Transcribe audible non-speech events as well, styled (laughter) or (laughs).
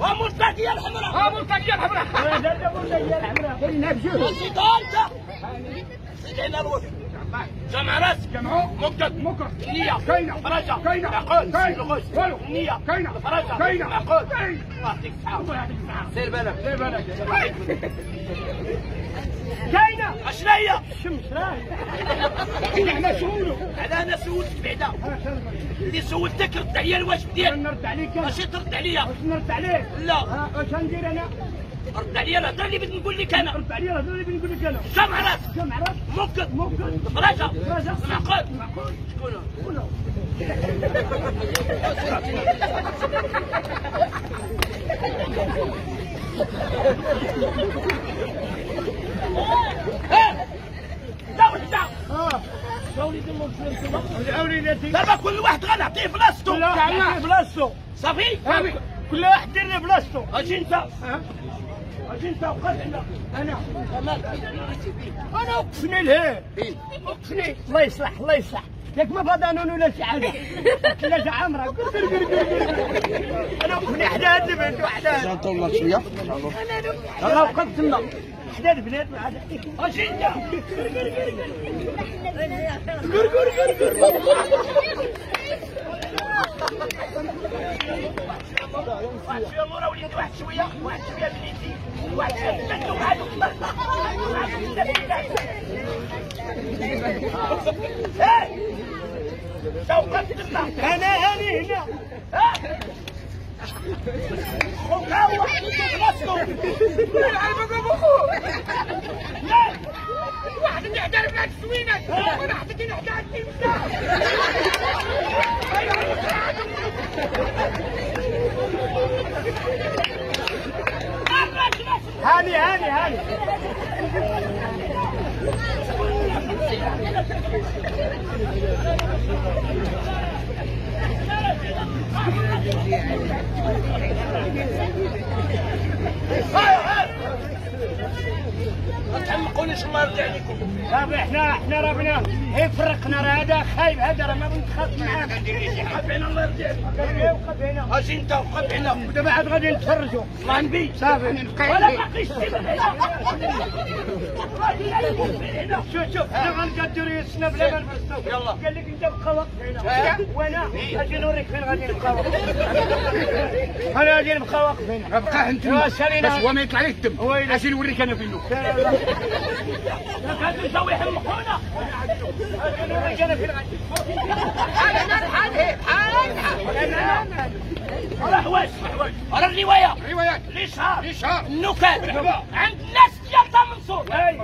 ومرتقية الحمراء مرتقية الحمراء سيدنا الوفي جمع راس جمعوا مكتب مكر نية كاينة فرجة كاينة عقل كاينة لغوش والو نية كاينة فرجة عقل كاينة الله يعطيك الصحة سير بالك سير بالك كاينة اشنية الشمس راهي إحنا شغلو على أنا سولتك بعدا اللي سولتك رد عليا الواش ديال نرد عليك ماشي ترد عليا واش نرد عليك لا. واش ندير أنا رد عليا الهضره اللي بغيت نقول لك أنا رد عليا الهضره اللي بنقول لك أنا جمع راس جمع راس مكت ممكن فرجة فرجة. معقول معقول شكون اوليداتي دابا كل واحد غنعطيه بلاصتو؟ يدير بلاصتو صافي؟ صافي كل واحد دير لي بلاصتو أجي انت أجي انت وقف هنا أنا أنا وقفني لهيه وقفني الله يصلح الله يصلح. ياك ما فضانون ولا شي حاجة قر قر. أنا وقفني حدا هاد البنت وحدا هاد- طول شوية. أنا وقفت تما حدا البنات وحدا أجي انت. (laughs) قر قر قر قر. واحد شوية مورا وليت واحد شوية أنا هاني هنا خوكا واحد لا واحد اللي حدا التمساح هاني هاني هاني ما تعمقونيش الله يرضي عليكم صافي إحنا إحنا راه بنا هيك فرقنا راه هذا خايب هذا راه ما بنتخاف معاك. وقف هنا الله يرضي عليك وقف هنا أجي انت وقف هنا ودابا عاد غادي نتفرجوا. الله نبي. صافي. ولا باقيش شوف شوف. أنا غنقدر يسنا بلا ما يلا. قال لك انت بقى واقف هنا. وأنا أجي نوريك فين غادي نبقى. واقف أنا غادي نبقى واقف هنا بقى أنت. يا سالينا. باش هو ما يطلع لك الدم. أجي نوريك أنا فين. هادو جاو يحمقونا أجي نوريك أنا فين؟ غادي راه حوايج راه الروايه روايات. الاشهار الإشهار. النكات مرحبا. عند الناس ديال منصور أي.